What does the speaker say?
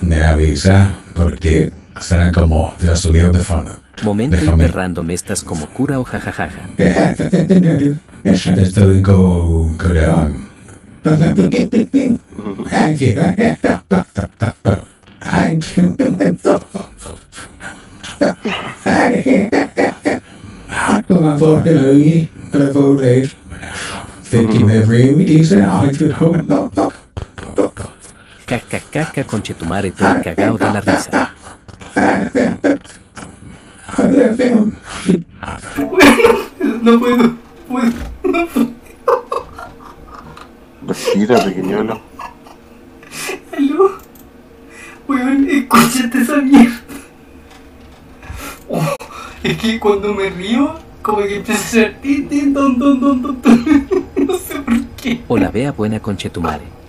me avisa porque serán como de los de fondo. Momento Déjame. estás como cura o jajajaja. Estoy con I could hope. Caca caca conchetumare todo cagao de la risa. No puedo, puedo. Respira, pequeñolo. Aló. Weón, escúchate esa mierda. Oh, es que cuando me río, como que empieza a hacer tin, tin, ton, ton, ton, ton. No sé por qué. O la vea buena conchetumare.